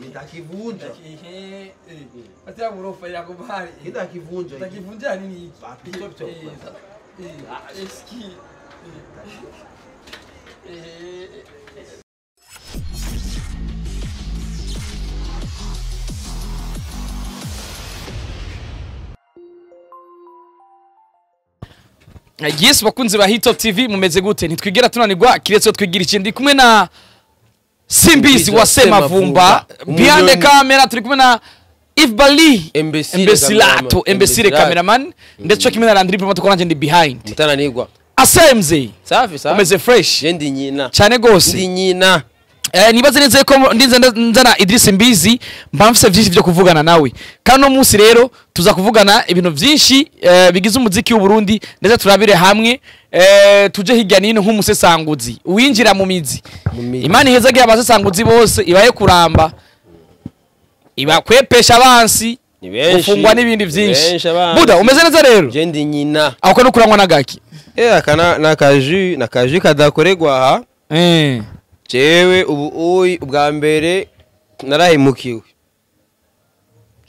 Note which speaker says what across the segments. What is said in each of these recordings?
Speaker 1: nitakivunja.
Speaker 2: Basi ya ya kubali.
Speaker 1: nitakivunja
Speaker 2: Nitakivunja nini? Hiki?
Speaker 1: Papi, chop, chop.
Speaker 2: Eh, eski. Eh. yes bakunzi ba hitop tv mumeze gute. Ntitwigera tunanirwa kiretse twigira ikindi kumwe na simbizi wa semavumba behind the camera turi kumwe na if bali
Speaker 3: Imbecile
Speaker 2: embesilato
Speaker 3: cameraman.
Speaker 2: embesile
Speaker 3: Imbecile.
Speaker 2: cameraman ndetse cyo kimwe na landri promoter ko nanjye ndi behind.
Speaker 3: Mutananirwa
Speaker 2: asemze
Speaker 3: safi safi.
Speaker 2: Umeze fresh.
Speaker 3: Je ndi nyina.
Speaker 2: Cyane
Speaker 3: ndi
Speaker 2: gose
Speaker 3: nyina.
Speaker 2: Eh, nibaze neza ko ndinze nzana Idris Mbizi mba mfise byinshi byo kuvugana nawe. Kandi no munsi rero tuza kuvugana ibintu byinshi eh, bigize umuziki w'u Burundi ndetse turabire hamwe. Eh, tuje hirya nino nk'umusesanguzi. Uwinjira mu mizi imana ihezagira abasesanguzi bose ibaye kuramba. Ibakwepesha abansi
Speaker 3: Ni
Speaker 2: gufungwa n'ibindi
Speaker 3: ni
Speaker 2: byinshi. buda umeze neza rero?
Speaker 3: Je ndi nyina.
Speaker 2: Ako no kurangwa n'agaki
Speaker 3: eh aka ni ni akaju kadakorerwa aha.
Speaker 2: Eh.
Speaker 3: Jewe ubu uyi ubwa mbere narahemukiwe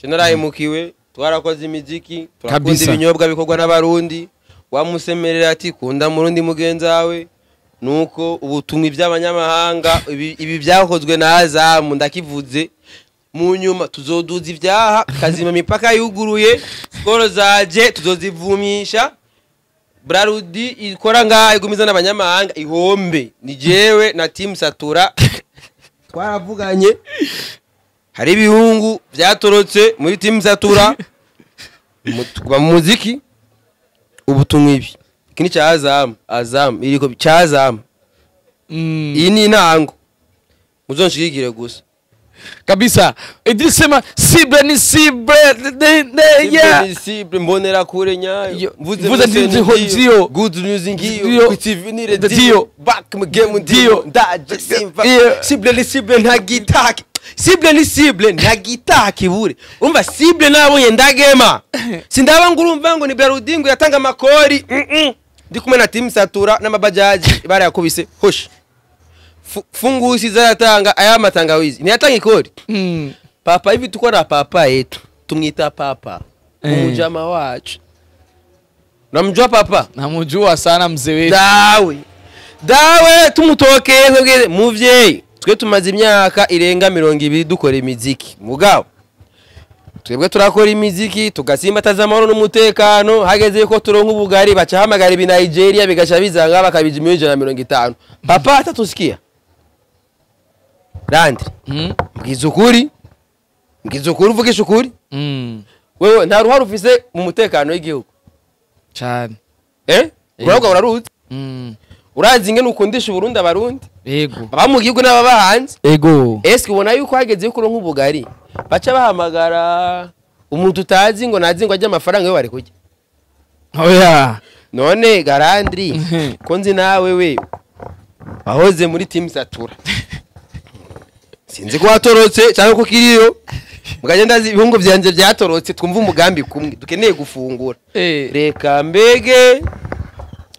Speaker 3: narahemukiwe twarakoze imiziki turakunda ibinyobwa bikorwa n'abarundi. Wamusemerera ati kunda murundi mugenzi wawe. Nuko ubutumwa iby'abanyamahanga ibi, byakozwe na azamu ndakivuze. Mu nyuma tuzoduza ibyaha kazima imipaka yuguruye skoro zaje tuzozivumisha brarudi ikora ngaha igumiza n'abanyamahanga ihombe. Ni jewe na timu satura. Twaravuganye. Hari ibihungu byatorotse muri timu satura. Kuva mu muziki ubu tunywa ibi. Iki ni cya azamu azamu iriko cya azamu
Speaker 2: mm.
Speaker 3: iyi ni intango. Muzonshigikire gusa.
Speaker 2: Kabisa. Idris sema sibre ni sibre de- de- yeah.
Speaker 3: Simple, mbonera kure nyayo.
Speaker 2: Mvuze ndi- ho
Speaker 3: ndio good news ngiyo ku TV ni
Speaker 2: redio.
Speaker 3: radio back mu game
Speaker 2: Ndio.
Speaker 3: ndaje simba sibre ni sibre nta gitaki Sibre ni sibre na gitaki bure. Umva simple nabonye ndagema sindaba ngo urumva ngo ni Berudingo yatanga amakori mm -mm. ndi kumwe na team Satura n'amabajaji barayakubise hoshi Fu- fungusi zayatanga aya matangawizi. Atangi ikori
Speaker 2: Mm.
Speaker 3: papa hivi tuko na papa yetu. Tumwita papa.
Speaker 2: Eh.
Speaker 3: umujama wacu namjua papa?
Speaker 2: Namujua sana mzee wetu.
Speaker 3: Dawe. Dawe tumutokeye twebwe muvyeyi twe tumaze imyaka irenga mirongo ibiri dukora imiziki. Mugabo. Twebwe turakora imiziki tugasimbataza amahoro n'umutekano. Hageze ko turonka ubugari bacahamagara ibi Nigeria bigaca bizanga bakabija imiliyoni ijana na mirongo itanu. Papa atatusikia
Speaker 2: Mm.
Speaker 3: mbwiza ukuri mbwiza ukuri uvugisha ukuri
Speaker 2: Mm.
Speaker 3: wewe nta ruhare ufise mu mutekano w'igihugu.
Speaker 2: Cyane
Speaker 3: eh? Urabwa uraruzi urazi ingene ukundisha uburundi abarundi?
Speaker 2: Ego
Speaker 3: aba mu gihugu n'ababa hanze
Speaker 2: ego
Speaker 3: eske ubona yuko hageze yuko uronka ubugari? Baca bahamagara umuntu utazi ngo nazi ngo ajye amafaranga yo bari kurya.
Speaker 2: Oya.
Speaker 3: None garandri
Speaker 2: Mhm.
Speaker 3: ko nzi nawe we wahoze muri timu satura. sinzi ko watorotse cyangwa ko kiriyo mugagenda ndazi ibihungu byanje byatorotse twumva umugambi kumwe. Dukeneye gufungura.
Speaker 2: Eh.
Speaker 3: reka mbege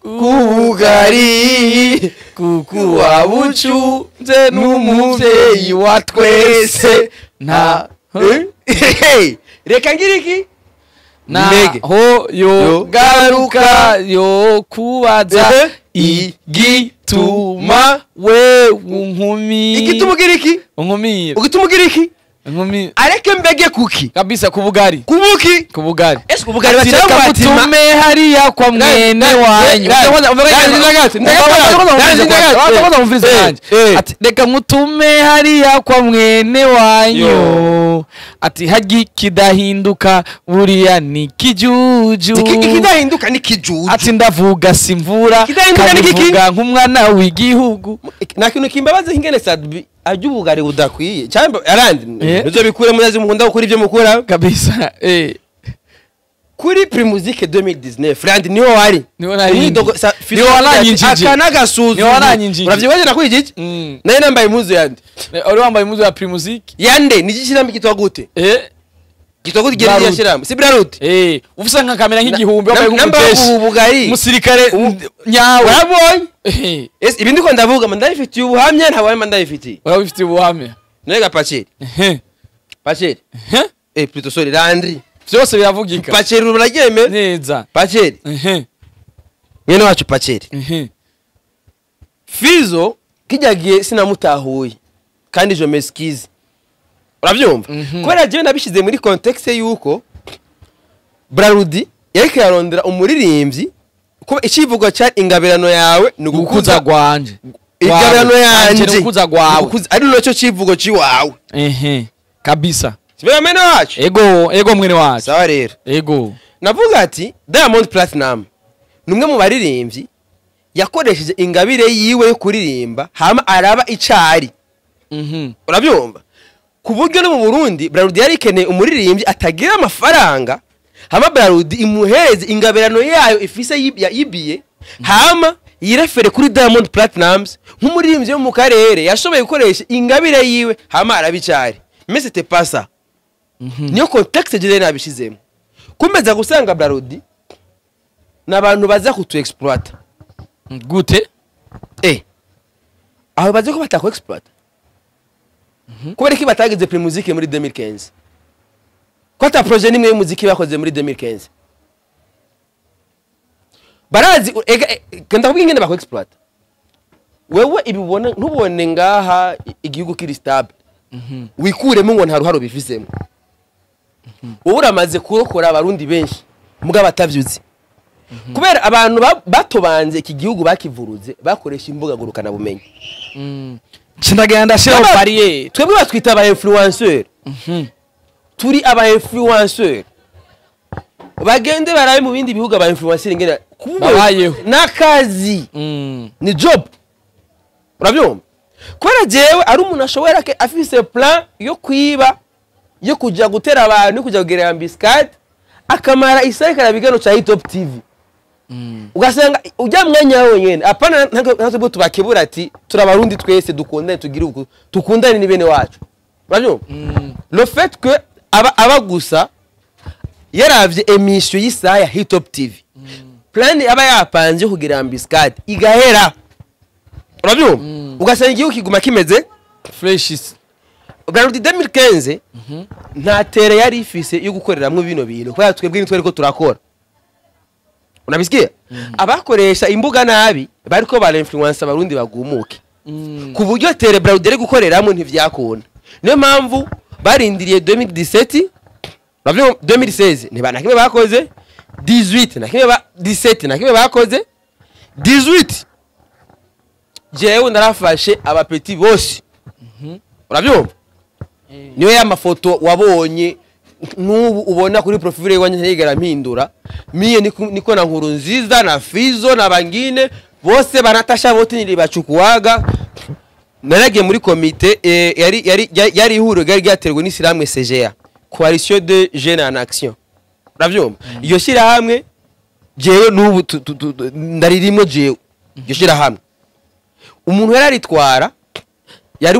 Speaker 3: kubugari kuko wabucunze n'umuvyeyi wa twese. Nta Eh? reka ngiriki
Speaker 2: naho yo garuka yo kubaza
Speaker 3: Ehe.
Speaker 2: Igituma we unkumi.
Speaker 3: Igituma ugiriki
Speaker 2: unkumira
Speaker 3: ugituma ugiriki
Speaker 2: unkumi.
Speaker 3: Areke mbege kuki?
Speaker 2: Kabisa ku bugari
Speaker 3: kubuki?
Speaker 2: Ku bugari
Speaker 3: ese ubugari bacamutima
Speaker 2: mutume hariya kwa mwene wanyu. Reka mutume hariya kwa mwene wanyu. Ati hagi kidahinduka buriya ni kijuju.
Speaker 3: Ikidahinduka ni kijuju.
Speaker 2: Ati ndavuga simvura kabivuga nk'umwana w'igihugu.
Speaker 3: Nta kintu kimbabaza ingene sadbi arya ubugari budakwiye. Cyangwa arandi
Speaker 2: Eh.
Speaker 3: nizo bikure munazi mukunda gukora ibyo mukora?
Speaker 2: Kabisa eh.
Speaker 3: Kuri primusike 2019 randi ni ho wari?
Speaker 2: Niho nari
Speaker 3: Umwidogo-
Speaker 2: ndi.
Speaker 3: sa-
Speaker 2: Niho waranyinjije.
Speaker 3: aka n'agasuzuguro
Speaker 2: Niho waranyinjije.
Speaker 3: uravyibagera kuri iki
Speaker 2: Mm.
Speaker 3: na yo nambaye impuzu yande
Speaker 2: uri wambaye impuzu ya primusic
Speaker 3: yande ni gishirambi kitwa gute
Speaker 2: eh?
Speaker 3: Kitwa gute gere
Speaker 2: Brarudi.
Speaker 3: yashiramo si brarudi
Speaker 2: eh. Ufisa nka kamera nk'igihumbi
Speaker 3: Na-
Speaker 2: wambaye
Speaker 3: namba
Speaker 2: nk'umuteshi
Speaker 3: ubu bugari
Speaker 2: umusirikare
Speaker 3: Ubu-
Speaker 2: nyawe.
Speaker 3: Urabonye
Speaker 2: Eh,
Speaker 3: ese ibi ndiko ndavuga mba ndabifitiye ubuhamya nta buhamya ndabifitiye.
Speaker 2: Urabifitiye ubuhamya?
Speaker 3: Nega paceri
Speaker 2: ehe
Speaker 3: paceri
Speaker 2: ehe
Speaker 3: eh plutôt sorry landry.
Speaker 2: Byose biravugika
Speaker 3: paceri uraryeme
Speaker 2: neza.
Speaker 3: Paceri
Speaker 2: ehe.
Speaker 3: Mwene wacu paceri
Speaker 2: ehe.
Speaker 3: Fizo kijya gihe sinamutahuye. Kandi je m'excuse. Urabyumva?
Speaker 2: Mhm.
Speaker 3: kubera jewe nabishyize muri contexte yuko brarudi yariko yarondera umuririmbyi kuba icivugo cya ingabirano yawe ni
Speaker 2: ukuza
Speaker 3: ugukuza
Speaker 2: gwanje
Speaker 3: ingabirano
Speaker 2: Ukuza-
Speaker 3: ari na cyo civugo ciwawe
Speaker 2: ehe. Kabisa.
Speaker 3: Sibera mene wacu?
Speaker 2: Ego ego mwene wacu.
Speaker 3: Sawa rero.
Speaker 2: Ego.
Speaker 3: Navuga ati diamond platinum ni umwe mu baririmbyi yakoresheje ingabire yiwe yo kuririmba hama araba icari.
Speaker 2: Mhm.
Speaker 3: Urabyumva? Ku buryo no mu burundi brarudi yari ikeneye umuririmbyi atagira amafaranga hama brarudi imuhereze ingabirano yayo ifise yibiye hama yirefere kuri diamond platinums nk'umuririmbyi wo mu karere yashoboye gukoresha ingabire yiwe hama arabicari mais c'était pas ça niyo contexte jyewe nabishizemo kumeza gusanga brarudi ni abantu baza kutu exploita
Speaker 2: gute?
Speaker 3: Eh. Aho bazi ko batako exploita kubera ko batagize pre musique muri 2015 ko ata projet nimwe y'umuziki bakoze muri 2015 barazi ega kenda kubwira ingene bako exploita wewe ibibona ntubone ngaha igihugu kiri stable. Wikuremo ngo nta ruharo bifisemo wowe uramaze kurokora abarundi benshi mugabo batavyuzi kubera abantu ba- batobanze iki gihugu bakivuruze bakoresha imbuga ngurukana bumenyi.
Speaker 2: Ndagenda ndashiraho
Speaker 3: Twebwe-
Speaker 2: bariyeri
Speaker 3: twebwe batwita aba influenceur turi aba influenceur bagende barabe mu bindi bihugu aba influencer ingene kuba-
Speaker 2: Babayeho.
Speaker 3: n'akazi.
Speaker 2: Mm.
Speaker 3: ni job. Urabyumva? Kubera jewe ari umuntu ashobora ke afise plan yo kwiba yo kuja gutera abantu yo kuja kugerera ambiskade akamara isakara bigano ca hitop tv ugasanga ujya mwanya wenyene apana ntatubwo tubakebura ati turi abarundi twese dukundane tugire uku tukundane ni bene wacu. Le fait que aba, aba gusa yaravye emission y'isaha ya hitop tv plan aba yapanze kugira ambiskade igahera. Urabyumva ugasanga igihugu kiguma kimeze?
Speaker 2: Fresh
Speaker 3: Braludi 2015 nta tere yari ifise yo gukoreramwo bino bintu. Kubera twebwe nitwe ariko turakora. Unabisikia abakoresha imbuga nabi bariko bara influence abarundi bagumuke. Ku buryo tere Braludi ari gukoreramo ntivyakunda. Niyo mpamvu barindiriye 2017 uravyumva 2016 ntibana kimwe bakoze. 18 na kimwe 17 na kimwe bakoze. 18 jewe ndarafashe abapeti bose. Urabyumva niyo ya mafoto wabonye n'ubu ubona kuri profile iwanjye ntiyigera mpindura. Miye niko na nkuru nziza na fizo na bangine bose banatasha bote nilibachukuaga naragiye muri komite eh, yari yari yari- ihuriro ryari ryaterwa n'ishyirahamwe CGA coalition de jeunes en action. Urabyumva? Iyo shyirahamwe jewe n'ubu ndaririmwo jewe. Iryo shyirahamwe. Umuntu yari aritwara yari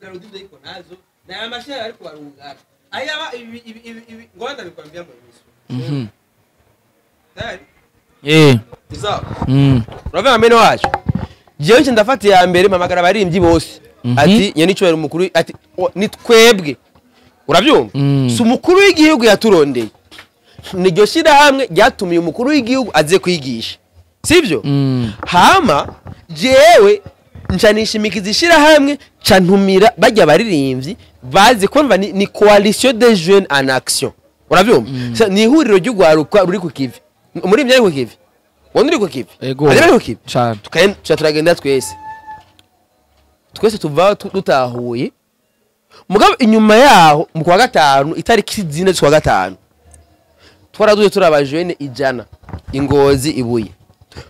Speaker 3: karodi ziko na zo na aya mashini ariko barungana ayaba ibi ibi ibi ibi mu miso
Speaker 2: Mhm.
Speaker 3: tayari
Speaker 2: Eh.
Speaker 3: sawa
Speaker 2: Mm.
Speaker 3: uravuga mbene wacu jewe nce ndafata iya mbere mpamagara abaririmbyi bose ati nyene icubahiro umukuru ati ni twebwe urabyumva si umukuru w'igihugu yaturondeye niryo shyirahamwe ryatumiye umukuru w'igihugu aze kwigisha sibyo hama jewe nca nishimikiza ishyirahamwe nca ntumira bajya abaririmbyi bazi kumva ni, ni coalition des jeunes en action. Urabyumva? Sa- ni ihuriro ry'urwaruka ruri ku kivi umuririmbyi ari ku kivi wowe uri ku kivi
Speaker 2: Ego.
Speaker 3: ari ku kivi tuca turagenda twese. Twese tuvaho tu- dutahuye mugabo inyuma yaho mu kwa gatanu itariki zine z'ukwa gatanu twaraduye turi abajene ijana. Ingozi ibuye.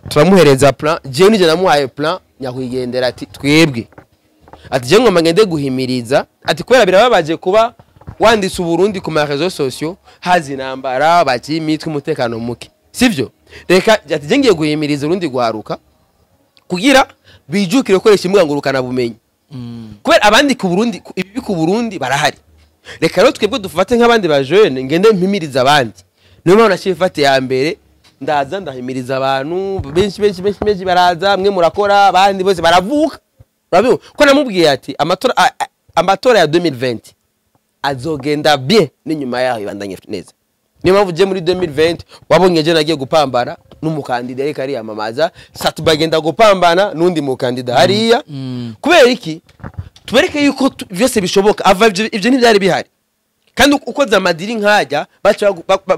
Speaker 3: Turamuhereza plan jewe nije namuhaye plan nyakwigendera ati twebwe. Ati jewe ngomba ngende guhimiriza. Ati kubera birababaje kuba wanditse uburundi ku marezo sosiyo haza intambara bakiye imitwe umutekano muke. Sivyo? Reka ati je ngiye guhimiriza urundi rwaruka kugira bijukire gukoresha imbuga ngurukanabumenyi
Speaker 2: Mm.
Speaker 3: kubera abandi ku Burundi ibibi ku Burundi barahari. Reka rero twebwe dufate nk'abandi ba jeune ngende mpimiriza abandi. Niyo mpamvu naciye mfata ya mbere ndaza ndahimiriza abantu benshi benshi benshi benshi baraza mwe murakora abandi bose baravuka. Urabibu ko namubwiye ati amatora amatora ya 2020 azogenda bien n'inyuma yaho ibandanye neza. Niyo mpamvu je muri 2020 wabonye je nagiye gupambana n'umukandida ariko ariyamamaza sa tubagenda gupambana n'undi mukandida. Hariya.
Speaker 2: Mm.
Speaker 3: kubera iki? Tubereke yuko byose bishoboka. Ava ivyo ntibyari bihari. Kandi uko- ukoze amadiri nkajya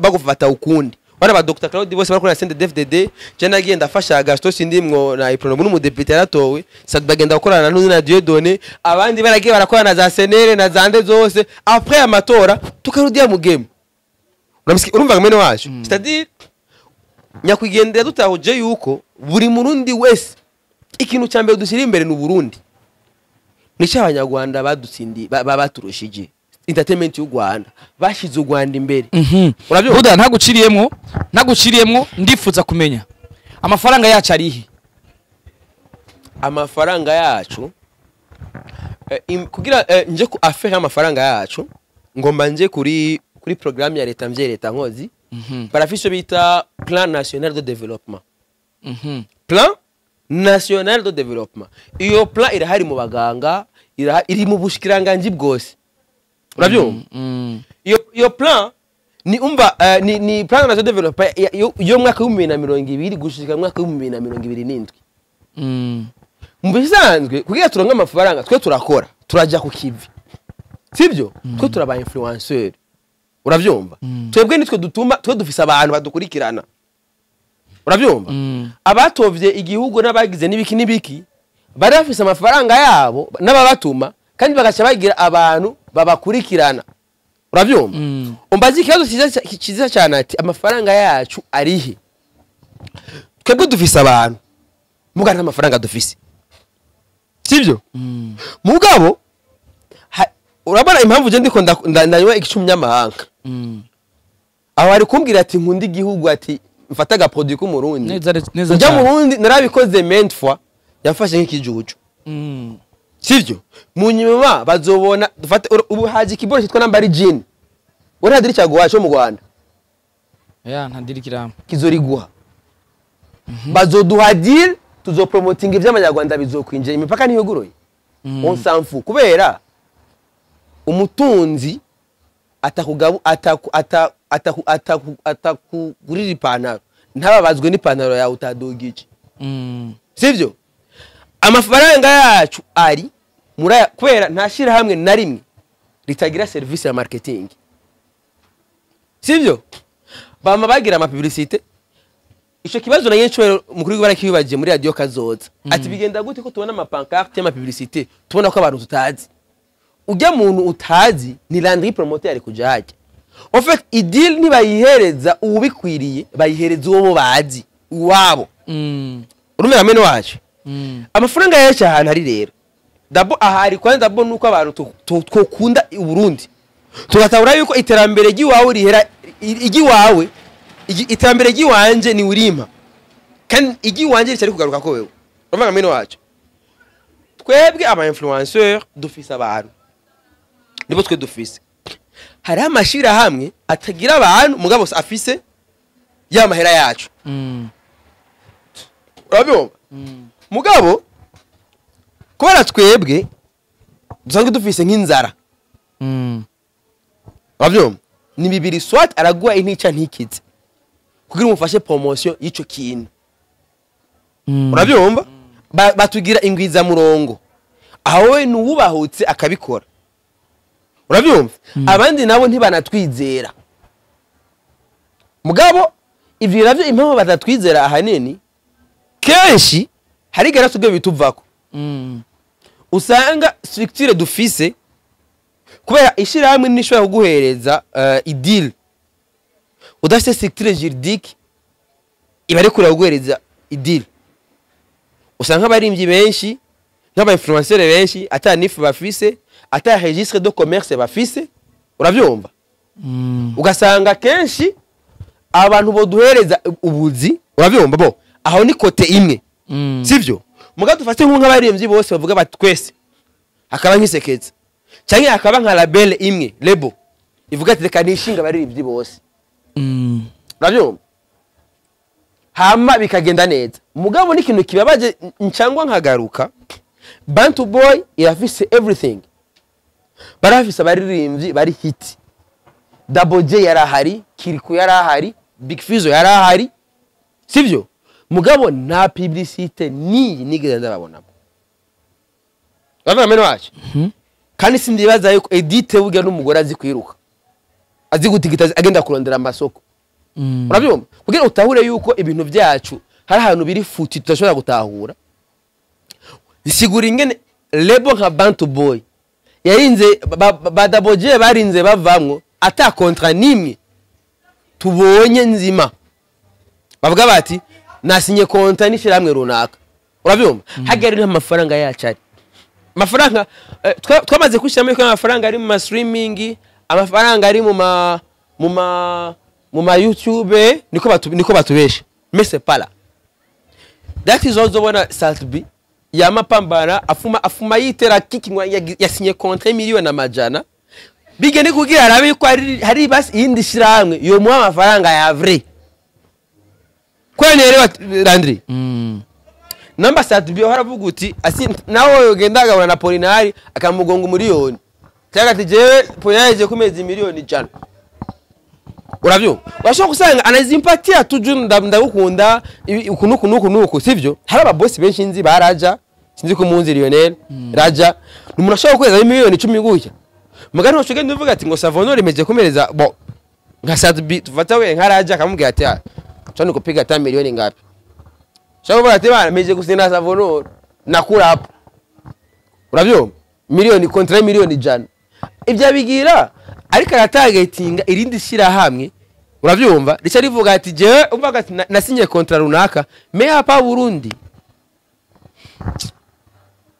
Speaker 3: bagufata ukundi. Bana ba Dr Claude bose barakora sende DFDD je nagiye ndafasha Gaston Sindimwo na Iprono. Bunu mu deputy yaratowe sad bagenda gukorana n'undi na Dieudonné abandi baragiye barakorana na za senere na zande zose. Après amatora tukarudia mu game. Urumva kamene wacu c'est-à-dire nyakwigendera dutahuje yuko buri murundi wese ikintu cya mbere dushyira imbere ni uburundi ni cyo abanyarwanda badutsindiye ba- ba- baturushije entertainment y'u rwanda bashyize u rwanda imbere
Speaker 2: Mhm.
Speaker 3: Urabyumva?
Speaker 2: buda ntaguciriyemwo ntaguciriyemwo ndifuza kumenya amafaranga yacu arihe
Speaker 3: amafaranga yacu eh, kugira eh, nje ku affaire y'amafaranga yacu ngomba nje kuri kuri programme ya leta mvye leta nkozi
Speaker 2: Mhm.
Speaker 3: barafise icyo bita plan national de développement
Speaker 2: Mhm.
Speaker 3: plan national de développement iyo plan irahari mu baganga iri mu bushikiranganji bwose urabyumva
Speaker 2: Mm.
Speaker 3: iyo iyo plan ni umva eh, ni, ni plan national de développement ya- yo- mwaka w'ibihumbi bibiri na mirongo ibiri gushika mwaka w'ibihumbi bibiri na mirongo ibiri n'indwi
Speaker 2: Mm.
Speaker 3: mu bisanzwe kugira turonke amafaranga twe turakora turajya ku kivi sibyo? Twe turaba influenceur. Urabyumva
Speaker 2: Mm.
Speaker 3: twebwe nitwe dutuma twe dufise abantu badukurikirana. Urabyumva
Speaker 2: Mm.
Speaker 3: abatovye igihugu n'abagize n'ibiki n'ibiki bari bafise amafaranga yabo n'ababatuma kandi bagaca bagira abantu babakurikirana. Urabyumva?
Speaker 2: Mm.
Speaker 3: umbaza ikibazo cyiza cya- cyiza cyane ati amafaranga yacu arihe? Twebwe dufise abantu. Muga nta mafaranga dufise. Sibyo?
Speaker 2: Mm.
Speaker 3: mugabo urabona impamvu je ndiko nda- nda- ndanywa igicumi nyamahanga
Speaker 2: Mm.
Speaker 3: aho ari kumbwira ati nkunda igihugu ati mfata agaproduit k'umurundi. Njya mu burundi narabikoze fois. Yamfashe nk'ikijuju. Sivyo mu nyuma bazobona dufate ubu haje ikiboro cyitwa nambari jini uri hadiri cyaguha cyo mu rwanda?
Speaker 2: Ya ntadirikiramo
Speaker 3: kizoriguha. Bazoduha deal tuzopromotinga iby'amanyarwanda bizokwinjira. Imipaka ntiyuguruye
Speaker 2: Mm.
Speaker 3: on s'en fout. Kubera umutunzi atakugabu ataku ataku ataku ataku atakugurira ipantaro. Ntababazwe n'ipantaro yawe utadugije
Speaker 2: Mm.
Speaker 3: sibyo? Amafaranga yacu ari kubera nta shyirahamwe na rimwe ritagira serivisi ya marketing. Sibyo? Bama bagira amapublicite icyo kibazo nanjye nshobora mukuru w'igihugu barakibibagiye muri radiyo kazoza. Ati bigenda gute ko tubona amapankarte y'amapublicite tubona ko abantu tutazi. Ujya muntu utazi ni landry promoter ari kujya hajya en fait idil ntibayihereza ubikwiriye bayihereza uwo bo bazi uwabo.
Speaker 2: Mm.
Speaker 3: urumva mene wacu.
Speaker 2: Mm.
Speaker 3: Amafaranga yacu ahantu ari rero. Dabo ahari kwanza dabo nuko abantu tu- tu- twokunda uburundi tugatahura yuko iterambere ry'iwawe rihera i- iry'iwawe iterambere ry'iwanje ni urimpa kandi iry'iwanje ricyari kugaruka ko wewe. Urumva mene wacu? Twebwe aba influenceur dufise abantu. Nibo twe dufise. Hariho amashirahamwe atagira abantu mugabo afise ya mahera yacu.
Speaker 2: Mm.
Speaker 3: Mugabo kubera twebwe dusanzwe dufise nk'inzara.
Speaker 2: Mm.
Speaker 3: urabyumva ni bibiri swat araguha intica ntikize. Kugira umufashe promotion y'ico kintu.
Speaker 2: Mm.
Speaker 3: urabyumva Ba- batugira ingwizamurongo aho we nuwubahutse akabikora. Urabyumva abandi nabo ntibanatwizera. Mugabo ivyo navyo impamvu batatwizera ahanini kenshi hari igara tubwe bituvako.
Speaker 2: Mm.
Speaker 3: usanga structure dufise kubera ishirahamwe nishobora kuguhereza uh, idil udafite structure juridique iba ari kure kuguhereza idil usanga nk'abarimvyi benshi nk'abainfluenceur benshi ata nifu bafise ata registre de commerce bafise uravyumva.
Speaker 2: Mm.
Speaker 3: ugasanga kenshi abantu boduhereza ubuzi uravyumva bo? Aho ni kote imwe.
Speaker 2: Mm.
Speaker 3: sivyo? Muga dufate nk'abaririmbyi bose bavuga bati twese. Hakaba nk'isekeza cyangwa hakaba nka label imwe lebo ivuga ati reka nishinga abaririmbyi bose.
Speaker 2: Mm.
Speaker 3: urabyumva hama bikagenda neza. Mugabo n'ikintu kibabaje ncangwa nkagaruka bantu boy irafise everything. Bari bafise abaririmbyi bari hiti double j yari ahari kiriku yari ahari big fizo yari ahari sivyo? Mugabo nta publicite niyi nigeze ndababonamo. Uravuga mene wacu
Speaker 2: Mhm.
Speaker 3: kandi sindibaza yuko edite burya n'umugore azi kwiruka. Azi gutigita agenda kurondera amasoko.
Speaker 2: Mm.
Speaker 3: urabyumva? Kugira utahure yuko ibintu byacu hari ahantu biri futi tudashobora gutahura. Isigura ingene lebo nka bantu boy yarinze ba- ba- ba daboje barinze bavamwo ata kontra nimwe tubonye nzima. Bavuga bati nasinye kontra n'ishyirahamwe runaka. Urabyumva? Hagari n'amafaranga yacu ari amafaranga eh, twa- twamaze kwishyiramo yuko amafaranga ari mu ma streaming amafaranga ari mu ma mu ma mu ma youtube niko batu, niko batubesha. Mais c'est pas là that is also bona saltb yamapambana afuma afuma yitera kikinywa yagi- yasinye kontra miliyoni amajana bigende kugira arabe yuko hari hari basi iyindi shirahamwe yomuha amafaranga ya vrai kwenerewa Landry?
Speaker 2: Mm.
Speaker 3: namba satibi haravuga uti asi nawe yogenda agabana na polinari akamugonga umuriyoni. Cyangwa ati jewe polinari kumezi miliyoni ijana. Urabyumva urashobora gusanga anazimpatia tuju nda- ndagukunda ibi- uku nuku nuku nuku sivyo? Hari ababosi benshi nzi ba raja sinzi ko munzi lionel raja. Ni umuntu ashobora gukoreza miliyoni icumi gutya. Mugani wacu ugenda uvuga ati ngo savonore imeje kumereza bo nka satibi tufata we nka raja akamubwira ati "Ah, chani kupiga hata milioni ngapi? Shaka ati bana meje gusina savonore nakura hapo. Urabyumva miliyoni kontra miliyoni ijana ibyo abigira ariko aratagetinga irindi shyirahamwe urabyumva rica rivuga ati jewe umvaga ati "Na- nasinye kontra runaka me hapa burundi.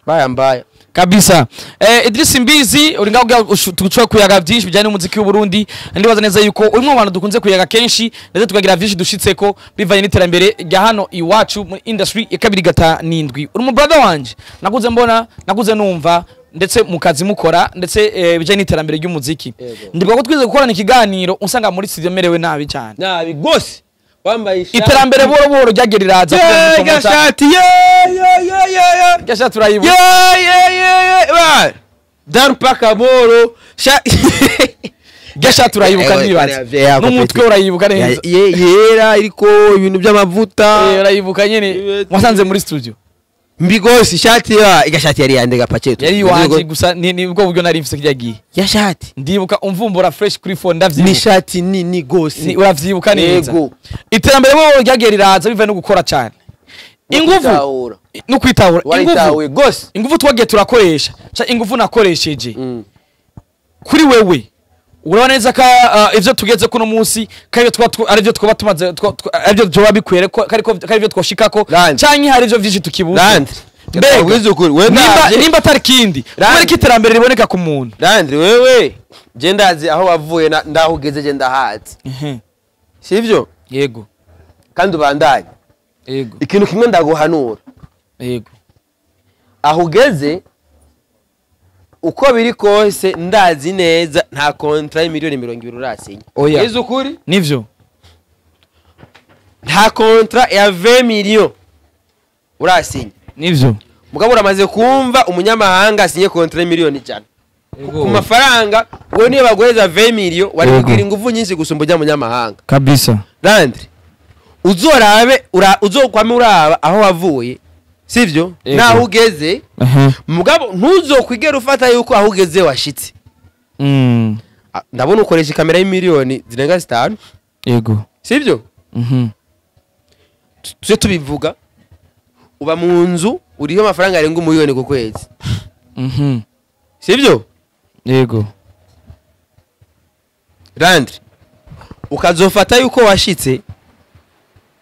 Speaker 3: Baya mbaya.
Speaker 2: Kabisa. Eh, Idris Mbizi uri ngaho tugushobora kuyaga byinshi bijyanye n'umuziki w'u Burundi ndibaza neza yuko uri mu bantu dukunze kuyaga kenshi ndetse tukagira byinshi dushitseko bivanye n'iterambere rya hano iwacu muri industry ya kabiri gata n'indwi. Uri mu brother wanje nakuze mbona nakuze numva ndetse mu kazi mukora ndetse eh, bijyanye n'iterambere ry'umuziki. Ndibuka ko twize gukorana ikiganiro usanga muri studio merewe nabi cyane.
Speaker 3: Nabi gose. Wambaye ishati.
Speaker 2: Iterambere buhoro buhoro ryagiye riraza
Speaker 3: gashati ye ye ye ye ye
Speaker 2: Gasha turayibuka
Speaker 3: ye ye ye ye ba. Dan paka boro. Sha
Speaker 2: gasha turayibuka
Speaker 3: Ewe,
Speaker 2: ndibaza
Speaker 3: kare ya
Speaker 2: n'umutwe urayibuka neza.
Speaker 3: yera iriko ibintu by'amavuta.
Speaker 2: Eh, urayibuka
Speaker 3: Ibeti.
Speaker 2: wasanze muri studio.
Speaker 3: Mbi gose ishati ya igashati yari yande gapacheto
Speaker 2: yari iwanje gusa ni ni bwo buryo nari mfise kirya gihe
Speaker 3: ya shati.
Speaker 2: Ndibuka umvumbura fresh kuri phone
Speaker 3: ni
Speaker 2: ndavyibuka
Speaker 3: shati nini
Speaker 2: Ni-
Speaker 3: gose
Speaker 2: uravyibuka neza. Iterambere bo ryagiye riraza bivaye no gukora cyane. Inguvu no kwitahura. Inguvu
Speaker 3: gose.
Speaker 2: Inguvu twagiye turakoresha. Ca inguvu nakoresheje.
Speaker 3: Mm.
Speaker 2: kuri wewe. Urabona neza ko ah, ivyo tugeze kuno munsi karivyo twa twa- arivyo twoba tumaze twa- arivyo twoba bikwere ko kariko karivyo twoshikako
Speaker 3: Randi.
Speaker 2: canke hari ivyo vyinshi tukibuze.
Speaker 3: Randi.
Speaker 2: mbega. Nimba atari kindi kubera ko iterambere riboneka ku muntu.
Speaker 3: Landry wewe je ndazi aho wavuye ndaho ugeze je ndahazi sivyo
Speaker 2: yego.
Speaker 3: Kandi ubandanye.
Speaker 2: Yego.
Speaker 3: Ikintu kimwe ndaguhanura.
Speaker 2: Yego.
Speaker 3: Aho ugeze uko biri kose ndazi neza nta kontra y'imiliyoni mirongo ibiri urasinya.
Speaker 2: Oya.
Speaker 3: izi ukuri?
Speaker 2: Nivyo.
Speaker 3: Nta kontra ya 20 miliyo urasinya.
Speaker 2: Nivyo.
Speaker 3: Mugabo uramaze kumva umunyamahanga asinye kontra y'imiliyoni ijana. Ku mafaranga wowe niyo baguheza 20 miliyo wari kugira ingufu nyinshi gusumba ujya munyamahanga.
Speaker 2: Kabisa.
Speaker 3: Landri uzorabe uzokwame uraba aho wavuye
Speaker 2: Yego.
Speaker 3: naho ugeze mugabo ntuzokwigera ufata yuko aho ugeze washitse.
Speaker 2: Mm.
Speaker 3: Ah, ndabona ukoresha ikamera y'imiliyoni zirenga zitanu.
Speaker 2: Yego.
Speaker 3: Sivyo?
Speaker 2: Mhm.
Speaker 3: tuje tubivuga. Uba mu nzu uriho amafaranga arenga umuliyoni ku kwezi.
Speaker 2: Mhm.
Speaker 3: sivyo?
Speaker 2: Yego.
Speaker 3: Landri ukazofata yuko washitse.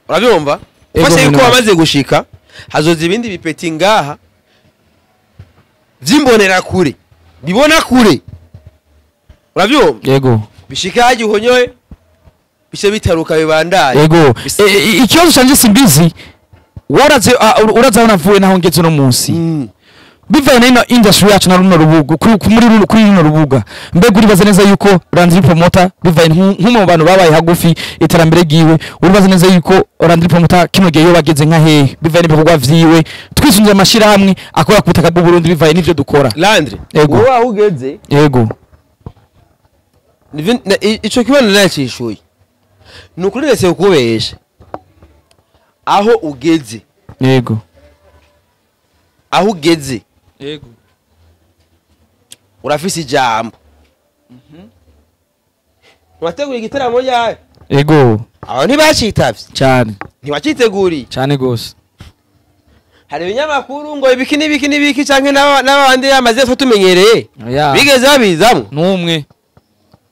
Speaker 3: Urabyumva? Ufashe yuko wamaze gushika. Hazoza ibindi bipeti ngaha. Vy'imbonera kure. Bibona kure. Urabyumva
Speaker 2: yego.
Speaker 3: Bishika haji uhonyoye bishe bitaruka bibandanye
Speaker 2: yego. Ikibazo canje simbizi. Waraze ur- uraza navuye naho ngeze uno munsi.
Speaker 3: Mm.
Speaker 2: bivaye na ino industry yacu na runo rubuga. Muri runo kuri runo rubuga. Mbega uribaza neza yuko Landry Promoter bivaye nku- nk'umwe mu bantu babaye hagufi iterambere ryiwe uribaza neza yuko Landry Promoter kino gihe yo bageze nka hehe. Bivaye n'ibikorwa vyiwe. Twisunze amashirahamwe akora ku butaka bw'u Burundi bivaye n'ivyo dukora.
Speaker 3: Landri
Speaker 2: Ego.
Speaker 3: wowe aho ugeze?
Speaker 2: Yego.
Speaker 3: Ico kibazo nacishuye ni ukuri rese kukubesha aho ugeze.
Speaker 2: Yego.
Speaker 3: Aho ugeze.
Speaker 2: Yego
Speaker 3: urafise ijambo ntiwateguye igitaramo yawe?
Speaker 2: Yego
Speaker 3: abo ntibacitavye
Speaker 2: cyane.
Speaker 3: Ntiwaciteguriye
Speaker 2: cyane gose
Speaker 3: hari ibinyamakuru ngo ibiki n'ibiki n'ibiki n'aba- n'abandi yamaze two tumenyereye
Speaker 2: ya.
Speaker 3: Bigeze babizamwo?
Speaker 2: Numwe.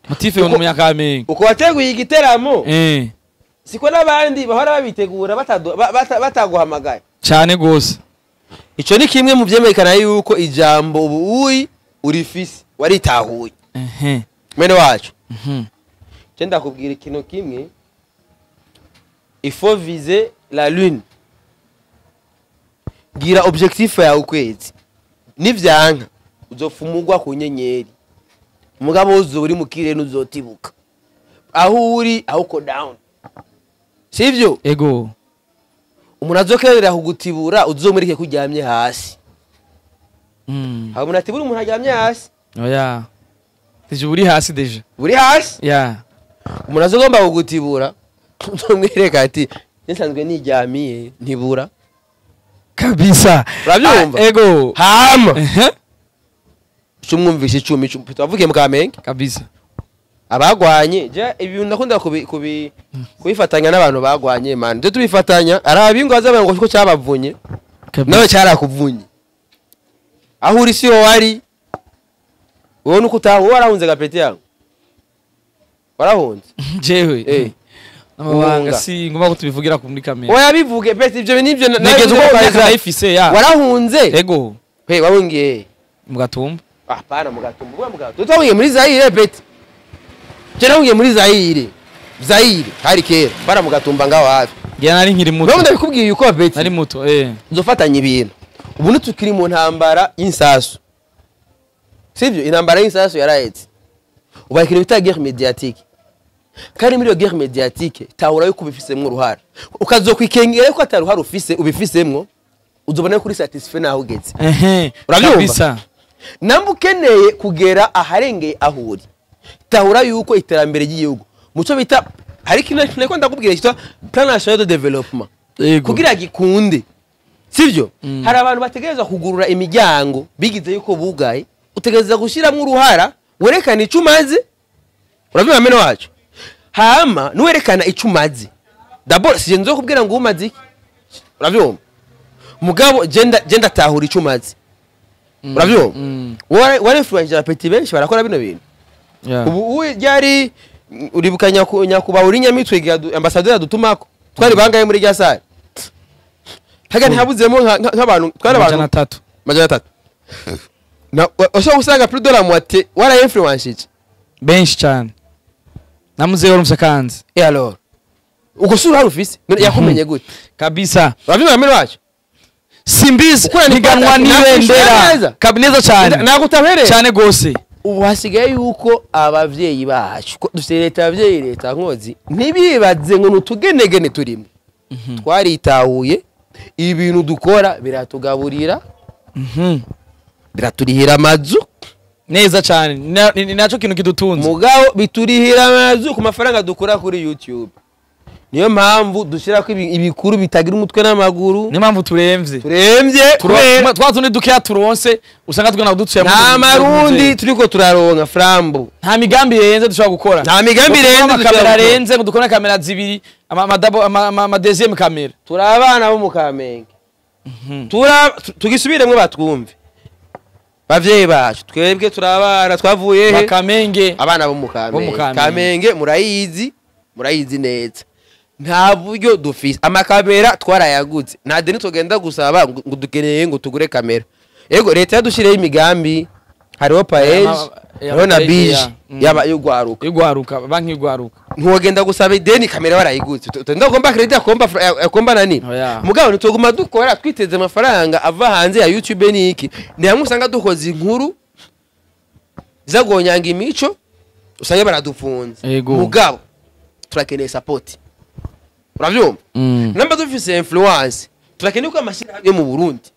Speaker 2: Mutife wo mu Nyakampenge
Speaker 3: uko wateguye igiteramo
Speaker 2: eh.
Speaker 3: Siko n'abandi bahora babitegura bataguhamagaye.
Speaker 2: Cyane gose
Speaker 3: ico ni kimwe mu vyemerekana yuko ijambo ubu uri urifise waritahuye. Mwene wacu.
Speaker 2: Mhm.
Speaker 3: Je ndakubwira ikintu kimwe faut viser la lune. Gira objectif yawe ukwezi. Nivyanka uzofumugwa ku nyenyeri. Umugabo uzo uri mu kirere uzotibuka aho uri aho uko down. Sivyo?
Speaker 2: Ego.
Speaker 3: Umuntu azokerera kugutibura uzomurike kuryamye hasi.
Speaker 2: Mm
Speaker 3: haba umuntu atibura umuntu aryamye hasi?
Speaker 2: Oya Deje uri hasi deje
Speaker 3: buri hasi?
Speaker 2: Ya
Speaker 3: umuntu azogomba kugutibura. Uzomwereka ati nsanzwe niryamiye ntibura.
Speaker 2: Kabisa.
Speaker 3: Urabyumva?
Speaker 2: Ah, ego.
Speaker 3: Hama icumi icumi. Tubavugiye mu kamenge?
Speaker 2: Kabisa.
Speaker 3: Abagwanye. Je ibi ndakunda kubi- kubi- kubifatanya n'abantu bagwanye man. Tujye tubifatanya ari abingo bazavuga ngo cyabavunye nawe cyarakuvunye. Aho uri siho wari wowe nuko utaha wowe warahunze gapeti yangu. Warahunze.
Speaker 2: Jewe.
Speaker 3: Eh.
Speaker 2: amabanga si ngomba ko tubivugira muri kamera.
Speaker 3: Oya bivuge peti ibyo ni byo na-
Speaker 2: negeze
Speaker 3: nabivuze
Speaker 2: uko nayifise ya.
Speaker 3: Warahunze.
Speaker 2: Ego.
Speaker 3: He wahungiye
Speaker 2: mu gatumba
Speaker 3: apana mugatumba. Uba mugatumba. Tutahungiye muri zayire peti nahungiye muri zayire zayire hari kera. Bara mugatumba ngaho hafi.
Speaker 2: Ngira nari nkiri muto.
Speaker 3: Urabona ndabikubwiye yuko peti
Speaker 2: nari muto eh.
Speaker 3: Nzofatanya ibintu. Ubu nitukiri mu ntambara y'insasu. Sibyo? Intambara y'insasu yarahetse. Ubu hari ikintu bita guerre mediatique kandi muri iyo guerre mediatique tahura yuko ubifisemwo uruhara. Ukazokwikengera yuko atari uruhara ufise ubifisemwo uzobona yuko uri satisfait naho ugeze. Urabyumva? namba ukeneye kugera aharengeye aho uri. Tahura yuko iterambere ry'igihugu. Muco bita hari ikintu nako ndakubwira cyitwa plan national de développement
Speaker 2: ego
Speaker 3: kugira gikunde. Sibyo
Speaker 2: Mm.
Speaker 3: hari abantu bategereza kugurura imiryango bigize yuko bugaye. Utegereza gushyiramo uruhara werekana icyo umaze. Urabyumva meno wacu? Hama nuwerekana icyo umaze. Dabord si nzo kubwira ngo umaze iki? Urabyumva mugabo genda genda tahura icyo umaze.
Speaker 2: Mm,
Speaker 3: urabyumva
Speaker 2: mm,
Speaker 3: wari wari influencer apeti benshi barakora bino bintu. Ubu ubu ryari uribuka nyaku- nyakubahwa uri nyamitwe ambasaderi adutumako? Twari bangaye muri rya sare haga ntihabuzemo nka- nka- nk'abantu twari abantu.
Speaker 2: Atatu
Speaker 3: majana atatu Na- wa- ushobora gusanga plus de la moitié wara influence iki
Speaker 2: benshi cyane. Namuzeyo urumva kanzi
Speaker 3: et alors ubwo si uruhare ufise yakumenye gute?
Speaker 2: Kabisa.
Speaker 3: Urabyumva mbere wacu
Speaker 2: simbizi.
Speaker 3: Ukora ni
Speaker 2: higanwa
Speaker 3: kwata-
Speaker 2: n'ibendera.
Speaker 3: Neza.
Speaker 2: Cyane.
Speaker 3: Ntabwo utabereye
Speaker 2: cyane gose
Speaker 3: ubu hasigaye yuko abavyeyi bacu dufite leta abavyeyi leta nkozi ntibibaze ngo nutugenegene turimo. Twaritahuye ibintu dukora biratugaburira
Speaker 2: Mhm.
Speaker 3: biraturihira amazu.
Speaker 2: Neza cyane Ni na- ni ni na cyo kintu kidutunze.
Speaker 3: Mugabo biturihira amazu ku mafaranga dukura kuri youtube. Niyo mpamvu dushyirako ibi- ibikuru bitagira umutwe n'amaguru.
Speaker 2: Niyo mpamvu turemvye.
Speaker 3: Turembye kubera
Speaker 2: twa tundi dukeya turonse usanga twe dutuye
Speaker 3: nta marundi turiko turaronka frambo.
Speaker 2: Nta migambi irenze dushobora gukora.
Speaker 3: Nta migambi irenze
Speaker 2: kamera ngo dukore kamera zibiri ama- amadabo- ama- ama- amadeziyeme kamera
Speaker 3: turi abana bo mu kamenge. Tura- tu- tugisubiremwo batwumve. Bavyeyi bacu twebwe turi abana twavuye he?
Speaker 2: Bakamenge
Speaker 3: abana bo mu kamenge.
Speaker 2: Kamenge.
Speaker 3: kamenge murayizi murayizi neza. Nta buryo dufise. Amakamera twarayaguze nta deni tugenda gusaba ngo dukeneye ngo tugure kamera. Ego leta yadushiriyeho imigambi. Hariho
Speaker 2: ya-
Speaker 3: hariho na bije.
Speaker 2: Mm.
Speaker 3: yaba y'ugwaruka.
Speaker 2: Igwaruka banki igwaruka
Speaker 3: ntiwogenda gusaba ideni kamera warayiguze ndagomba credit akomba akomba nani?
Speaker 2: Oya.
Speaker 3: mugabo ntituguma dukora twiteze amafaranga ava hanze ya youtube niki ni hamwe usanga dukoze inkuru zagonyanga imico usanga baradufunze.
Speaker 2: Yego.
Speaker 3: mugabo turakeneye support. Urabyumva namba dufise influence turakeneye ko amashyirahamwe mu burundi.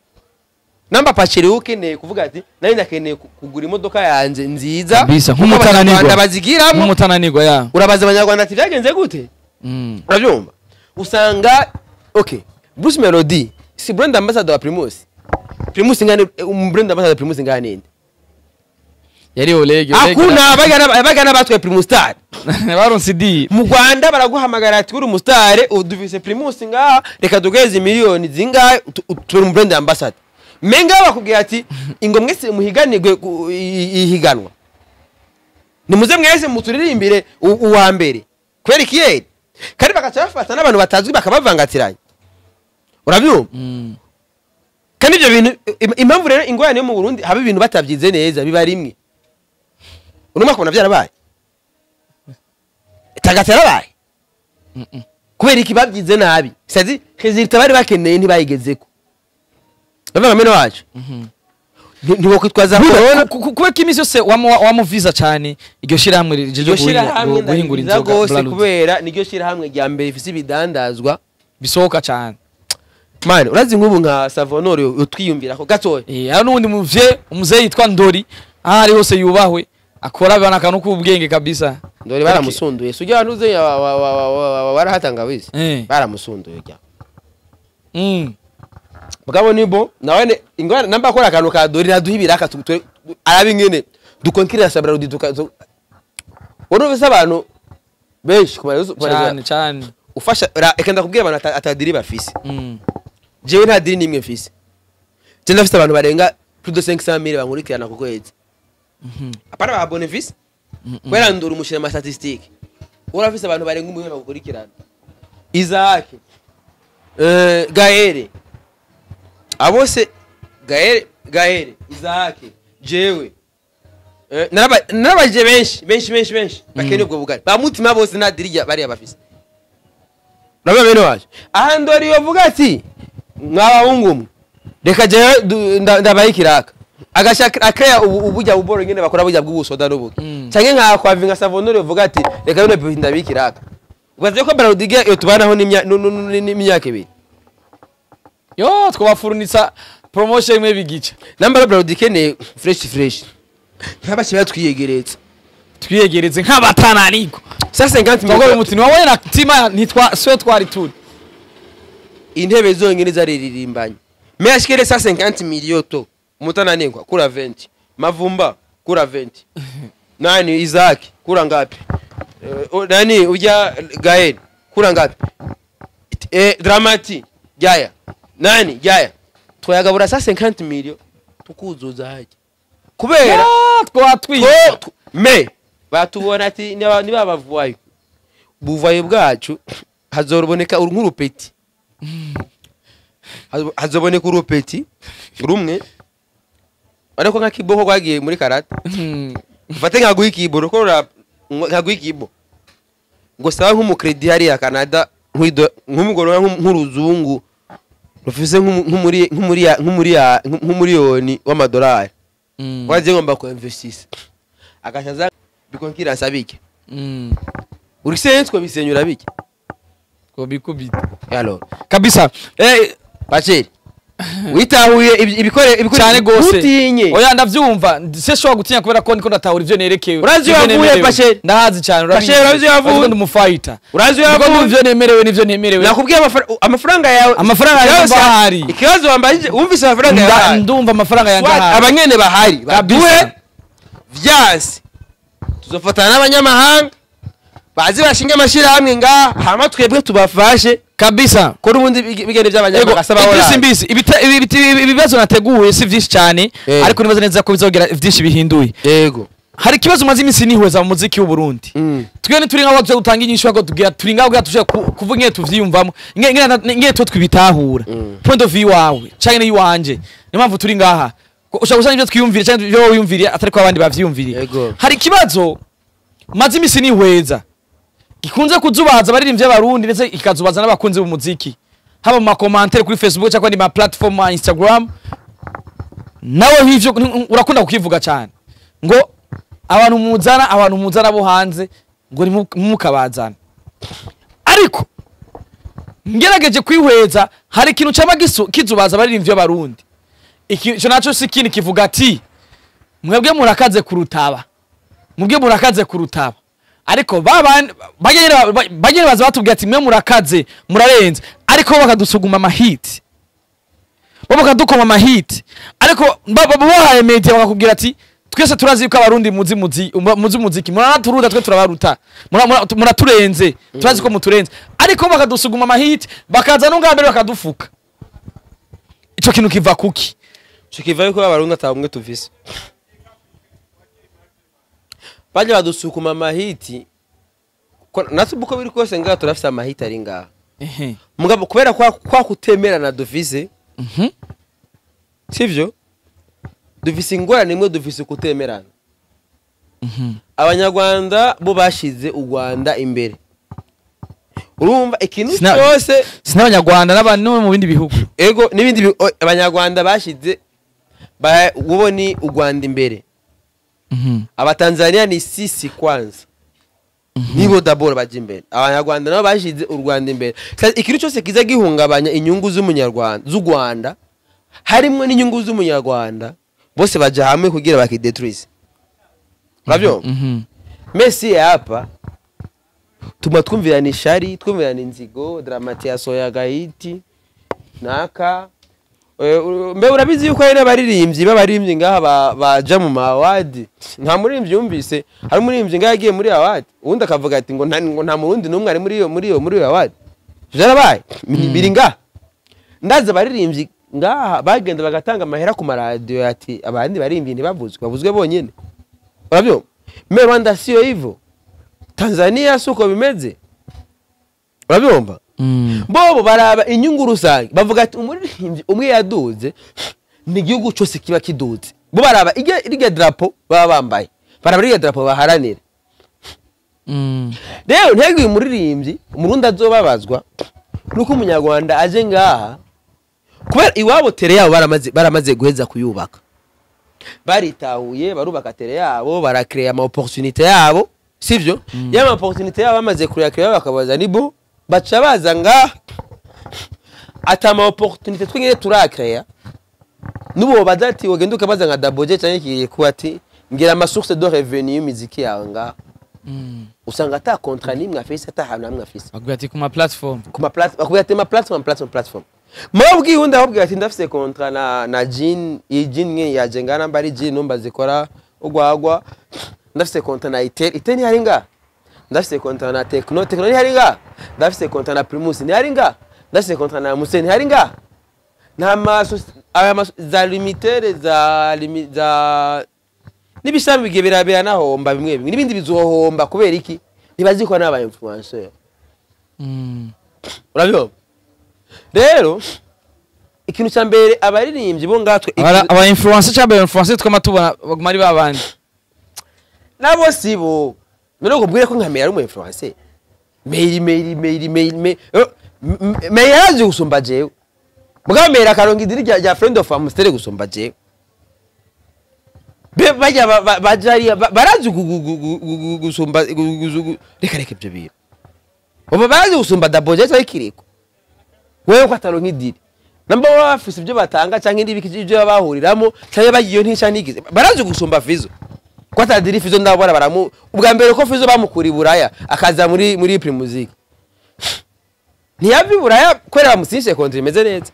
Speaker 3: Namba paceri ukeneye kuvuga ati nari nakeneye ku- kugura imodoka yanjye nziza.
Speaker 2: Nk'umutananirwa.
Speaker 3: bazigiramo.
Speaker 2: Nk'umutananirwa ya.
Speaker 3: Urabaza abanyarwanda ati byagenze gute?
Speaker 2: Mm.
Speaker 3: urabyumva usanga okay bruce melody si brand ambassador wa primus. Primus ngane um brand ambassador primus ngane ninde
Speaker 2: yari olege
Speaker 3: akuna bagana bagana batwe primus star
Speaker 2: baronse idi
Speaker 3: mu Rwanda baraguhamagara ati uri umusitare ubu dufise primus ngaha reka dukweze miliyoni zingahe? Tu- tu- turi mu brand ambassador. Menga bakubwira ati ingo mwese muhiganirwe ihiganwa nimuze mwese muturirimbire u- uwa mbere. Kubera ikiyeri kandi bagaca bafata n'abantu batazwi bakabavangatiranya. Urabyumva? Kandi ibyo bintu im- impamvu rero ingorane yo mu burundi haba ibintu batabyize neza biba rimwe uno mwaka ubona byarabaye tagata yarabaye kubera iki babyize nabi sazi resulta bari bakeneye ntibayigezeko ndavuga mwene wacu Nti- ntiwokwitwaza korona
Speaker 2: kubera ko iminsi yose wamu- wamuviza cyane iryo shyirahamwe ryo guhingura inzoga
Speaker 3: rwose kubera niryo shyirahamwe rya mbere rifise ibidandazwa
Speaker 2: bisohoka cyane
Speaker 3: mani urazi nk'ubu nka savonore utwiyumvirako gatoya
Speaker 2: Eh, n'ubundi muvye umuzeyi yitwa ndori aho ari hose yubahwe. Akora abana akantu k'ubwenge kabisa.
Speaker 3: Ndore baramusunduye si ujya wanuze warahatanga wizi
Speaker 2: Eh.
Speaker 3: baramusunduye rya
Speaker 2: Mm.
Speaker 3: mugabo nibo nawe ne- ingorane namba akora akantu ka dori naduha ibiraka tu- tu- arabe ingene dukonkirira sabrarudi tuka tu- wari ufise abantu benshi ku marezo-
Speaker 2: cyane cyane
Speaker 3: ufasha ra- reka ndakubwira abantu ata- atadiri bafise
Speaker 2: Mm.
Speaker 3: jewe nta diri n'imwe mfise je ndafise abantu barenga plus de 500 mille bankurikirana ku kwezi apana ba bonefisi kubera ndura umushira ama statistique urafise abantu barenga umwe bagukurikirana Isaac eh Gaere abose Gaere Gaere Isaac jewe. Eh, naraba narabaje benshi benshi benshi benshi. Bakeneye ubwo bugari. Ba mutima bose nta dirija bari bafise. Urabona bene wacu. Aha ndori yovuga ati mwabahungu mwe. Reka jewe ndabaye ikiraka. Akaya ubu- ubujya buboro nyene bakora bujya bw'ubusoda n'ubuki.
Speaker 2: Mm.
Speaker 3: canke nka kwa vinga savonore yovuga ati reka bino bintu ndabiye ikiraka ubaze ko Baraudige yo tubanaho n'imyaka ibiri.
Speaker 2: Yo twabafurunitsa promotion imwe bigica.
Speaker 3: Namba Baraudige ikeneye fresh fresh. Nk'abakiriya twiyegeretse.
Speaker 2: Twiyegereze nk'abatananirwa
Speaker 3: sa 50
Speaker 2: twagoye
Speaker 3: million
Speaker 2: umutima wawe na tima ntitwa siyo twari turi.
Speaker 3: Intebe zonyine zaririmbanye mais ashikere sa 50 million to mutananirwa kura 20 mavumba kura 20 nani Isaac kura ngapi? Eh, nani uja Gael kura ngapi? Eh Dramati jaya. Nani jaya? Twayagabura sa 50 million tukuzuza haje kubera
Speaker 2: twatwiye
Speaker 3: me batubona ati niba bavuwayo buvayo bwacu hazoruboneka uru- nk'urupeti Hazo- hazoboneka urupeti rumwe ariko nka kiboko rwagiye muri karate ufate nka guha ikibo ko nka guha ikibo ngo saba nk'umukredi hariya canada nk'umugore nk'uruzungu rufise nk'umu- nk'umuri- nk'umuri- nk'umuri- nk'umuriyoni w'amadolari waje ngomba kuinvestisa akacaza bikonkiransa bike
Speaker 2: Mm.
Speaker 3: urisenzwe bisenyura bike
Speaker 2: Kubikubita.
Speaker 3: alors
Speaker 2: kabisa eh,
Speaker 3: baceri witahuye ibi- ibikore ibikore
Speaker 2: cyane
Speaker 3: utinye
Speaker 2: oya ndavyumva se shobora gutinya kubera ko ndiko ndatahura ivyo nerekeye.
Speaker 3: Urazi
Speaker 2: ivyo
Speaker 3: wavuye,
Speaker 2: nemerewe.
Speaker 3: Bashir?
Speaker 2: ndahazi cyane
Speaker 3: Bashir, urazi wavuye?
Speaker 2: Urazi ko ndi umufayita
Speaker 3: urazi
Speaker 2: Ndiko
Speaker 3: yavuye
Speaker 2: ivyo nemerewe n'ivyo ntemerewe
Speaker 3: nakubwiye amafara- amafaranga yawe
Speaker 2: Amafaranga yawe bahari.
Speaker 3: ikibazo wambajije wumvise amafaranga yawe
Speaker 2: ndumva amafaranga yanjye ahari.
Speaker 3: abanyene bahari. Baduhe vyanse tuzofatana n'abanyamahanga. Bazi bashinga amashirahamwe ngaha hama twebwe tubafashe.
Speaker 2: Kabisa.
Speaker 3: Ko n'ubundi big- bigende
Speaker 2: Ego,
Speaker 3: vy'abanyamahanga asaba
Speaker 2: Idris
Speaker 3: oranje.
Speaker 2: Mbizi ibita- ibi- ibi- ibi- ibibazo nateguye si vyinshi cyane
Speaker 3: Eh.
Speaker 2: ariko nibaza neza ko bizogera vyinshi bihinduye.
Speaker 3: Yego.
Speaker 2: Hari ikibazo umaze iminsi nihweza mu muziki w'u Burundi
Speaker 3: Mm.
Speaker 2: twe ntituri ngaho tuje gutanga inyishu ahubwo tugira turi ngaho kugira tuje ku- kuvuga ingene tuvyiyumvamo. Ingene- ingene ingene two twibitahura. Point of view wawe canke n'iyiwanje niyo mpamvu turi ngaha. Ko ushobora gusanga ivyo twiyumvira canke ivyo wowe wiyumviriye atari ko abandi bavyiyumviriye.
Speaker 3: Yego.
Speaker 2: hari ikibazo maze iminsi nihweza gikunze kuzubaza abaririmbyi b'abarundi ndetse kikazubaza n'abakunzi b'umuziki haba mu makomantere kuri facebook cyangwa ni ma platform ma instagram. Nawe nk'ivyo urakunda kukivuga cyane. Ngo abantu muzana abantu muzana bo hanze ngo ntimukabazana ariko ngerageje kwihweza hari ikintu cyaba kizubaza abaririmbyi b'abarundi ico naco si ikindi kivuga ati mwebwe murakaze kurutaba. Mubwe murakaze kurutaba ariko bagene baza batubwira ati mwe murakaze murarenze. Ariko bo bakadusuguma amahiti bo bakadukoma amahiti ariko ba- ba- bahaye media bakakubwira ati twese turazi yuko abarundi muzi muzi muzi muziki. Muranaturuda twe turabaruta. Mura- mura- muraturenze. Turazi ko muturenze. Ariko bakadusuguma amahiti bakaza no ngambere bakadufuka. Ico kintu kiva kuki?
Speaker 3: Ico kiva yuko abarundi ata bumwe tuvise. Baje badusukuma amahiti natwe uko biri kose ngaha turafise amahiti ari ngaha. Mugabo kubera kwa, kwa kutemerana dufise
Speaker 2: mhm.
Speaker 3: sivyo? Dufise ingorane imwe dufise kutemerana
Speaker 2: mhm.
Speaker 3: Abanyarwanda bo bashize u rwanda imbere. Urumva ikintu cyose
Speaker 2: sinabanyarwanda n'abandi no mu bindi bihugu.
Speaker 3: Ego n'ibindi abanyarwanda bashize ba- ubo ni u rwanda imbere.
Speaker 2: Mhm.
Speaker 3: Abatanzania ni sisi kwanza. Nibo daboro baje imbere. Abanyarwanda nabo bashize u rwanda imbere. Ikintu cyose kiza gihungabanya inyungu z'umunyarwanda z'u rwanda harimwo n'inyungu z'umunyarwanda bose baja hamwe kugira bakidetruise uravyumva
Speaker 2: mhm.
Speaker 3: Mesi hapa tuma twumvirana ishari twumvirana inzigo dramatiyaso ya gahiti naka mbe urabizi yuko hari n'abaririmbyi b'abaririmbyi ngaha ba- baja mu mawadi nta muririmbyi yumvise. Hari umuririmbyi ngaha yagiye muri awadi uwundi akavuga ati ngo nta murundi n'umwe ari muri iyo muri iyo muri iyo awadi vyarabaye Biri- biri ngaha ndazi abaririmbyi ngaha bagenda bagatanga amahera ku maradiyo ati abandi baririmbyi ntibavuzwe bavuzwe bonyene urabyumva? Me rwanda siyo hivyo tanzania si uko bimeze. Urabyumva? Bobo baraba inyungu rusange. Bavuga ati umuririmbyi umwe yaduze ni igihugu cyose kiba kiduze. Bo baraba irya drapo baba bambaye. Baraba irya drapo baharanira
Speaker 2: mhm
Speaker 3: rero ntego uyu muririmbyi umurundi azobabazwa nuko umunyarwanda aje ngaha kubera iwabo tere yabo baramaze guheza kuyubaka. Baritahuye barubaka tere yabo barakireya ama opportunité yabo sivyo mm. ya ama opportunité yabo bamaze kuyakireya bakabaza nibo baca baza ngaha ata ama opportunité twengene turakireya nubo baza ati wagenda ukabaza nka daboje canke kuba ati ngira ama source de revenu y'imiziki yawe ngaha
Speaker 2: mhm
Speaker 3: usanga ata kontra n'imwe afise ata hantu hamwe afise
Speaker 2: bakubwira ati ku ma platform.
Speaker 3: Ku ma plat- bakubwira ati ma platform platform platform. Mubabwiye hunda ababwira ati ndafise kontra na na jean iyi jean nge yaje jengana mbari jean numba zikora ugwagwa ndafise kontra na itel itel haringa? nga ndafise kontra na tekno. Tekno ntihari nga? Ndafise kontra na primus ntihari nga? Ndafise kontra na muse ntihari nga? Nta maso za limitere za n'ibishami bigiye birabera nahomba bimwe bimwe. N'ibindi bizohomba kubera iki? Ntibazi ko n'aba influencer.
Speaker 2: Mhm
Speaker 3: urabyumva rero ikintu cya mbere abaririmbyi bo ngatwe
Speaker 2: Aba- influencer cyangwa influencer twama tubona baguma ari babandi.
Speaker 3: Nabo si bo. None ngo mbwire ko nka meya ari umu influencer meyiri meyiri meyiri meyiri meyiri meyiri yarazi gusumba jewe. Mugabo mera akaronka idiri rya friend of amustere gusumba jewe. Bajya ba- ba- baja hariya ba- barazi gu- gu- gu- gu- gu- gu- gusumba gu- gu- gu- gu- reka reka ibyo bintu. Ubu barazi gusumba daboje cyangwa ikiriko wewe ko ataronka idiri. Namba baba bafise ibyo batanga cyangwa ibyo baba bahuriramo cyangwa bagiye ntisha nigize barazi gusumba fizo. Ko atadiri fizo ndabona baramu ubwa mbere ko fizo bamukura i buraya akaza muri muri primusic ntiyava i buraya kubera bamusinyishije kontiri imeze neza.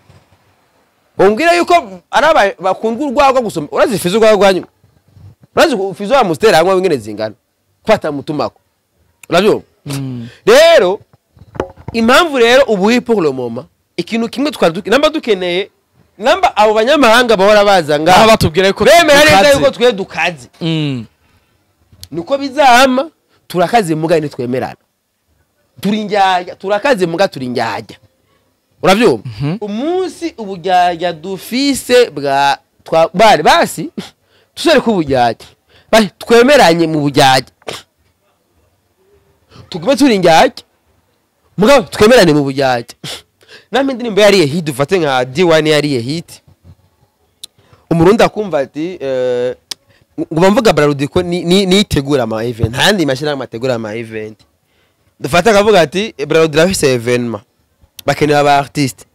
Speaker 3: Umbwira yuko ari aba bakunda urwagwa gusoma urazi fizo urwagwa rwanyu urazi fizo bamusitera hamwe ingene zingana? Ko batamutumako urabyumva rero impamvu rero ubu hipo moma ikintu kimwe twari namba dukeneye namba abo banyamahanga bahora baza ngaha.
Speaker 2: Batubwira yuko
Speaker 3: bemera neza yuko twe dukaze.
Speaker 2: Mm.
Speaker 3: Niko bizama turakaze muga ntitwemerana turi indyarya turakaze muga turi indyarya urabyumva umunsi uburyarya dufise bwa twa bari basi tusore ko uburyarya bari twemeranye mu buryarya tugume turi indyarya mugabo twemerane mu buryarya namwe indirimbo yariye hit dufate nka D1 yariye hit umurundi akumva ati eh, nguma mvuga Braludi ko ni- ni- niyitegura ama event. Ntandi mashyirahamwe ategura ama event. Dufate akavuga ati Braludi irafise evenement bakeneye aba artiste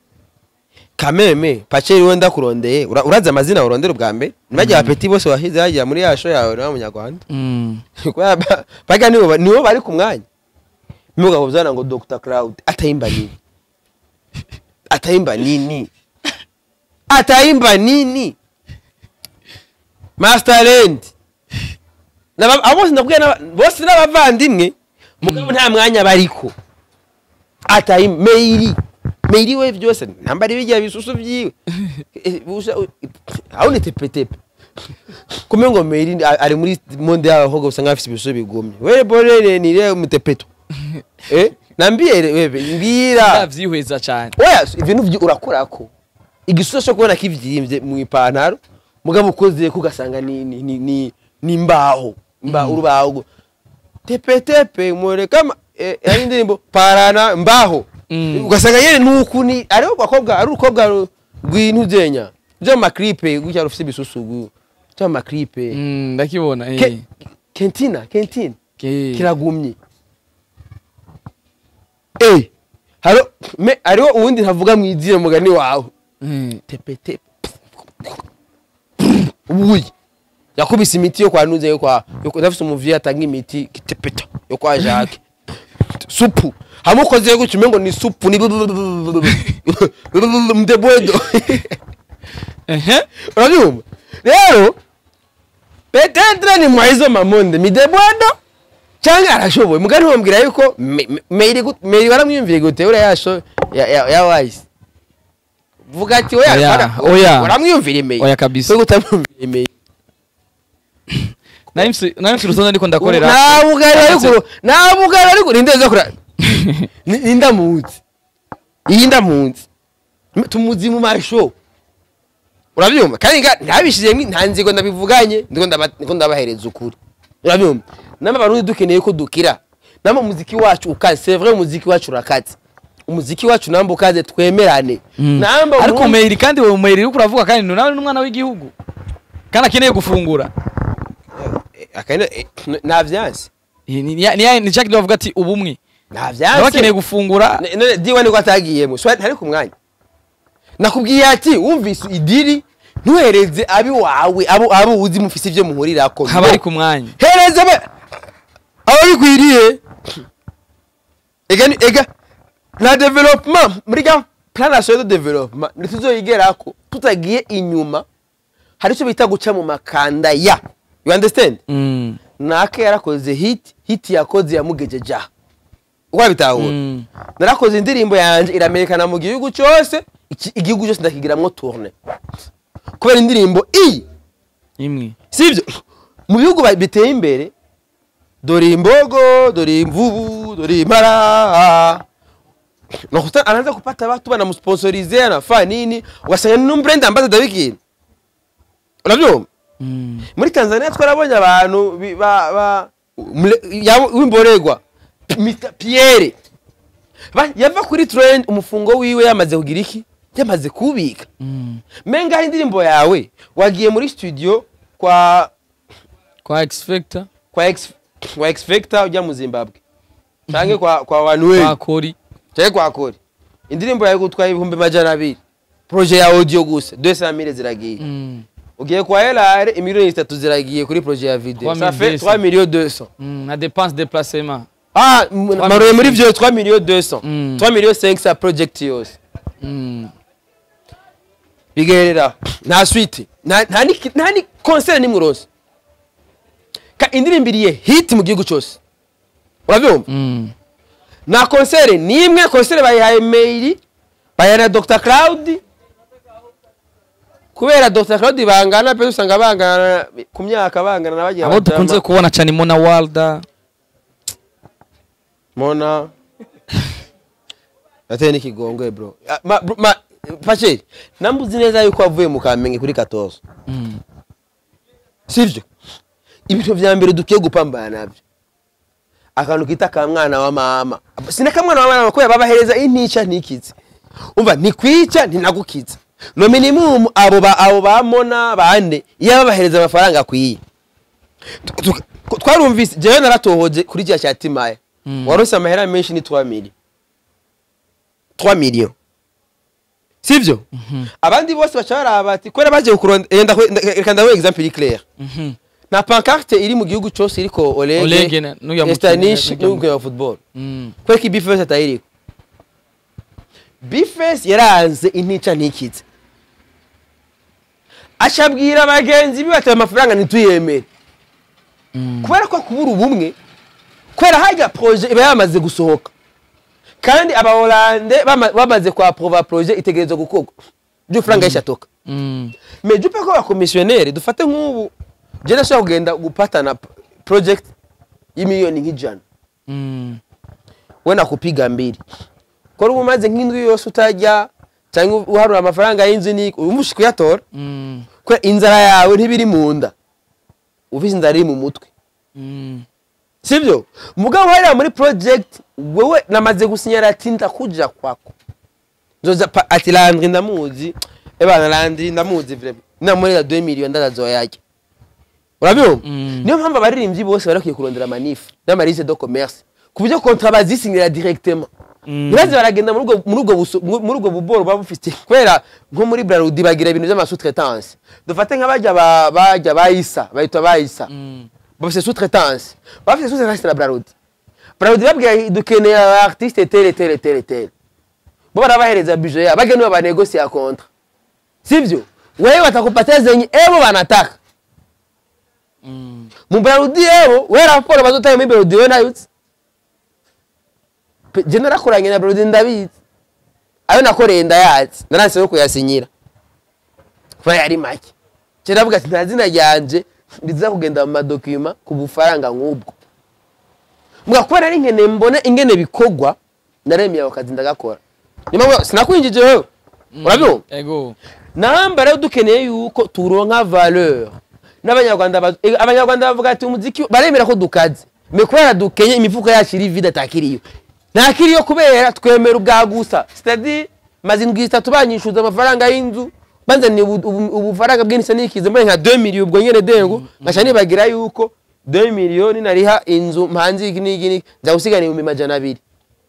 Speaker 3: kameme paceri wenda kurondeye ura- urazi amazina urondera ubwa mbere? Ntibajya apeti bose wahize hajya muri ya show yawe nawe munyarwanda.
Speaker 2: Mm.
Speaker 3: Kubera ba- bajya nibo ba- nibo bari ku mwanya. Nimugabo byana ngo Dr Cloud atayimba nini. Atayimba nini. Atayimba nini. Abo bose bose n'abavandimwe mugabo nta mwanya bariko. Atayimba meiri meiri we byose ntambara bijya bisusu byiwe Eh, ni tepetepe kumbe ngo meiri a- ari muri monde y'abakobwa usanga bafite ibisusu bigumye. We borere ni re mutepeto. Eh nambie wewe mbira.
Speaker 2: Ndavyihweza cyane
Speaker 3: oya ibintu vyi- urakorako igisusa cyo kubona kivyimbye mu ipantaro? Mugabo ukoze ko ugasanga ni ni ni, ni, ni imbaho mba urubaho tepetepe mureka eh, ari indirimbo parana mbaho.
Speaker 2: Mm.
Speaker 3: ugasanga nuku ni ari bakobwa ari urukobwa ru- rw'intuzenya byo mu maklipe gutya rufite ibisusu gu byo mu maklipe.
Speaker 2: Mm, ndakibona eh.
Speaker 3: Ke- kentina kentina.
Speaker 2: Ke-
Speaker 3: kiragumye. Eh haro me ariho uwundi ntavuga mu izina mugani wawe.
Speaker 2: Mm.
Speaker 3: tepetepe ubuye yakubise imiti yo kwa nuze yo kwa ndafise umuvyi atanga imiti kitepeta yo kwa Jacques. Supu. Hamukoze gutyo umengo ni supu ni mdebwedo
Speaker 2: Ehe.
Speaker 3: urabyumva rero petetre ni mwaizo mamonde midebwedo cyangwa arashoboye mugari wambwira yuko? Meri baramwiyumvire gute uriya yasho ya ya ya wise vuga ati oya
Speaker 2: Oya, oya.
Speaker 3: uramwiyumvire meiri
Speaker 2: Oya kabisa.
Speaker 3: we utamwumvire meiri
Speaker 2: nari mfise urutonde ndiko ndakorera.
Speaker 3: Nta bugari ariko nta bugari ariko ninde zo kura Ni- ndamunzi iyi ndamunzi tumuzi mu masho urabyumva? Kandi mwi- nta nzigo ndabivuganye ndiko ndaba- ndiko ndabahereza ukuri. Urabyumva? Nama barundi dukeneye ko dukira. Nama umuziki wacu c'est vrai umuziki wacu urakaze umuziki wacu nambo kaze twemerane.
Speaker 2: Mm.
Speaker 3: namba
Speaker 2: ariko umeri kandi we umeri uriko uravuga kandi ni nawe n'umwana w'igihugu. Kandi akeneye gufungura.
Speaker 3: Akaine na eh, nta vyansi.
Speaker 2: Iyi ni ni- ni ni cya kintu ati ubumwe. Na
Speaker 3: vyanse
Speaker 2: akeneye gufungura.
Speaker 3: Ne- none kwatagiye niko atagiyemo. So ntari ku mwanya. Nakubwiye ati wumvise idiri ntuhereze abi wawe abo abo uzi mufise ivyo muhurirako.
Speaker 2: Haba ari ku mwanya.
Speaker 3: Hereze abo bikwiriye ega ega na development. Muri ga plan national de development. Ntituzoyigerako tutagiye inyuma. Hari icyo bita guca mu makanda ya. You understand?
Speaker 2: Mm.
Speaker 3: nake yarakoze hit hit yakoze yamugejeje aha wabitahura
Speaker 2: Mm.
Speaker 3: narakoze indirimbo yanjye iramenyekana mu gihugu cyose igihugu cyose ndakigiramwo tourne kubera indirimbo iyi
Speaker 2: imwe.
Speaker 3: Sibyo mu bihugu biteye imbere dore imbogo dore imvubu dore impara nakuta anaanza kupata watu wanamusponsorize anafaa nini. Ugasanga ni n'umbrand ambassador w'ikintu urabyumva
Speaker 2: Mm.
Speaker 3: muri tanzania twarabonye abantu ba- ba- w'imborerwa Mr. pierre. Ba- yava kuri trend umufungo wiwe yamaze kugira iki yamaze kubika
Speaker 2: Mm.
Speaker 3: mengaho indirimbo yawe wagiye muri studio kwa
Speaker 2: kwa x factor
Speaker 3: kwa ex kwa ex factor ujya mu zimbabwe cyangwa kwa kwa wanuel
Speaker 2: kwa kori
Speaker 3: cyangwa kwa kore indirimbo yawe gutwaye ibihumbi majana abiri. Proje ya audio gusa 200 mille ziragiye.
Speaker 2: Mm.
Speaker 3: ugiye kwa LR imiliyoni zitatu ziragiye kuri proje ya video.
Speaker 2: 3
Speaker 3: ça fait
Speaker 2: 200.
Speaker 3: 3 millions 200
Speaker 2: Mm. na dépense déplacement
Speaker 3: ah m- maroye muri byo 3 millions 200
Speaker 2: Mm.
Speaker 3: 3 millions 500 project yose
Speaker 2: Mm.
Speaker 3: bigerera nta suite. Nta ni concert nimwe urose indirimbo iriye hit mu gihugu cyose. Urabyumva?
Speaker 2: Mm.
Speaker 3: nta concert nimwe concert bayihaye mail bayihaye na Dr. Cloud. Kubera Dr. Cloud bangana pe usanga bangana ku myaka bangana na bagiye
Speaker 2: abo dukunze kubona cyane mona walda.
Speaker 3: Mona. Ateye n'ikigongwe bro. Ah, ma, bro, ma Pache nambuzi neza yuko wavuye mu kamenge kuri 14
Speaker 2: Mm.
Speaker 3: sivyo ibintu vya mbere dukwiye gupambana navyo akantu kita ka mwana wa mama. Sina ka mwana wa mama kubera babahereza intica ntikize umva ntikwica ntinagukiza no minimum abo ba abo bamona bane iyo babahereza amafaranga akwiye twarumvise jewe naratohoje kuri kiya cya timaya
Speaker 2: Mm.
Speaker 3: warose amahera menshi ni 3 million 3 million sivyo abandi bose baca baraba ati kubera bagiye kuronda reka ndawe example clair Nta pancarte iri mu gihugu cyose iriko
Speaker 2: na- n'ujya mu-
Speaker 3: n'umukinnyi wa football.
Speaker 2: Mm.
Speaker 3: kubera ko ibifesi atayiriko bifesi yaranze intica ntikize. Acabwira bagenzi be amafaranga ntituyemere.
Speaker 2: Mm.
Speaker 3: kubera ko kubura ubumwe kubera hajya proje iba yamaze gusohoka. Kandi abahorande bama- bamaze kwaprova proje itegerezwa gukorwa by'ufaranga yishatoka
Speaker 2: Mm.
Speaker 3: mais jupe ko abakomisiyoneri dufate nk'ubu. Je ndashobora kugenda gupatana project y'imiliyoni nk'ijana
Speaker 2: Mm.
Speaker 3: we nakupiga mbili. Kora uba umaze nk'indwi yose utajya cyangwa uharura amafaranga y'inzu ni umushi kuyatora
Speaker 2: Mm.
Speaker 3: kubera inzara yawe ntibiri mu nda ufise inzara iri mu mutwe.
Speaker 2: Mm.
Speaker 3: sibyo mugabo hariya muri project wewe namaze gusinyara ati ndakuja kwako. Nzoza ati landri ndamuzi ebana landri ndamuzi vrema namurera 2 million ndazazoyajya urabyumva
Speaker 2: Mm.
Speaker 3: niyo mpamvu abaririmbyi bose barakwiye kurondera amanifu n'amarise do commerce ku buryo kontra bazisinyira directement.
Speaker 2: Mm.
Speaker 3: ntibaze baragenda muri ubwo- buboro buba bufite. Kubera nko muri brarudi bagira ibintu by'amasutretanse dufate nk'abajya ba- bajya bayisa bayitwa bayisa
Speaker 2: Mm.
Speaker 3: bafite sous-traitance. Bafite sous-traitance na Brarudi. Brarudi babwira dukeneye aba artiste tere tere tere tere. Bo barabahereza budget yabo. Bageni bo banegosia kontra sivyo wewe watakupatia zenye ebo wanataka
Speaker 2: Mm.
Speaker 3: Mu Brarudi ebo we raporo bazotaye muri Brarudi we nayutse je narakoranye na Brarudi ndabizi ayo nakoreye ndayazi naranse yo kuyasinyira kuba yari make je ndavuga ati nta zina ryanje ndiza kugenda mu madokima ku bufaranga nk'ubwo mbwa kubera ari nkene mbone ingene bikorwa naremeye ako kazi ndagakora niyo mpamvu sinakwinjije wewe urabyumva
Speaker 2: Ego.
Speaker 3: namba rero dukeneye yuko turonka valeur. N'abanyarwanda eh, abanyarwanda bavuga ati umuziki baremera ko dukaze. Kubera dukenye imifuko yacu iri vide atakiriyo. Ntakiriyo kubera twemera ubwa gusa. C'est-à-dire maze indwi zitatu banyishuza amafaranga y'inzu banzaniye ubu- ubu- ubufaranga bw'inisa nikize mbere nka 2 million ubwo nyene dengo nkaca nibagira yuko 2 million nariha inzu mpanzi iki n'iki n'iki. Nza gusigana ibihumbi majana abiri.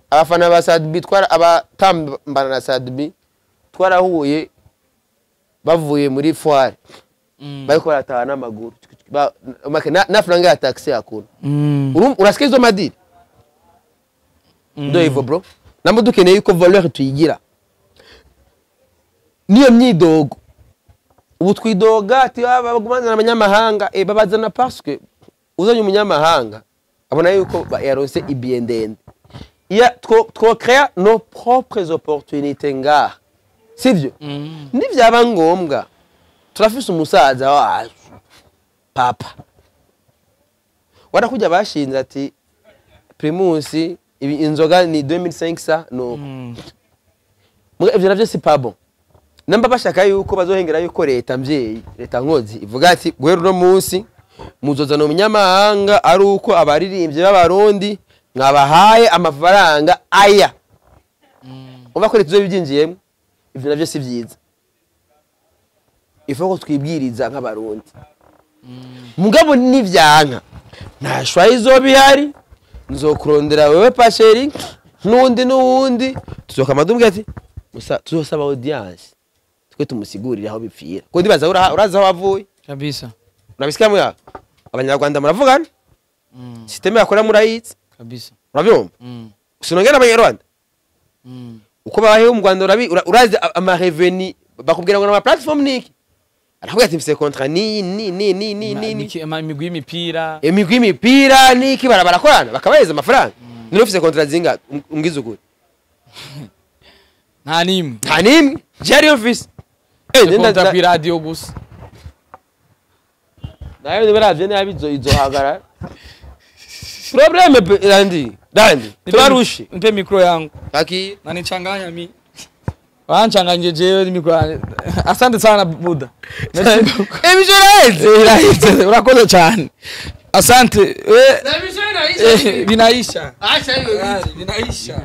Speaker 3: Abafana ba Sadbi twara abatambana na Sadbi twarahuye bavuye muri
Speaker 2: Mm.
Speaker 3: Bariko barataha n'amaguru na, franga ya taxi hakuna.
Speaker 2: Mm.
Speaker 3: Urasikia izo madiri ndo hivyo bro. Namo dukeneye yuko valeur tuyigira niyo myidogo ubu twidoga ati "Ah, bagumana abanyamahanga eh, babazana que uzanye umunyamahanga abona yuko yaronse ibiye ndende iya two- twocrea nos propres opportunités ngaha sivyo?
Speaker 2: Mm.
Speaker 3: nibyaba ngombwa turafise umusaza wacu. Papa. Warakujya bashinze ati primusi ibi inzoga ni 2500 no.
Speaker 2: Mm.
Speaker 3: Muga ivyo navyo si pabo. Namba bashaka yuko bazohengera yuko leta mvyeyi leta nkozi ivuga ati guhera uno munsi muzozana umunyamahanga ari uko abaririmbyi b'abarundi mwabahaye amafaranga aya.
Speaker 2: Mm.
Speaker 3: umva ko leta izobibyinjiyemo ivyo navyo si vyiza. Ifa ko twibwiriza nk'abarundi. Mugabo nivyanka nta shwaye izoba ihari. Nzokurondera wewe pasheri n'uwundi n'uwundi. Tuzokama tumbwira ati "Musa- tuzosaba audience. Twe tumusigurire aho bipfira. Ko ndibaza ura- urazi aho wavuye
Speaker 2: kabisa.
Speaker 3: Unabisikia mwa abanyarwanda muravugana
Speaker 2: Mm,
Speaker 3: systeme yakora murayizi
Speaker 2: kabisa.
Speaker 3: Urabyumva
Speaker 2: Mm,
Speaker 3: sinongera abanyarwanda?
Speaker 2: Mm.
Speaker 3: uko babayeho mu rwanda urazi amareveni bakubwira ngo ni amaplatform niki arakubwira ati mfise kontra ni ni ni ni ni ni ni.
Speaker 2: imigwi y'imipira.
Speaker 3: Imigwi y'imipira niki bara- barakorana bakabahereza amafaranga. Niba ufise kontra zinga ungize ukuri.
Speaker 2: Nta n'imwe.
Speaker 3: Nta n'imwe. Jari ariyo mfise. Eh, nda-
Speaker 2: kontra
Speaker 3: nda-
Speaker 2: kw'iradiyo gusa.
Speaker 3: Nayo nibaravye nabi izo hagara. Probleme pe- randi randi tubarushe
Speaker 2: mpe mikro yangu.
Speaker 3: Aki
Speaker 2: nanichanganya mi wanchanganyije jewe ni mikro asante sana buda
Speaker 3: emisho iraheze
Speaker 2: irahise urakoze cyane asante. Eh, eh, binaisha
Speaker 3: Acha hiyo
Speaker 2: binaisha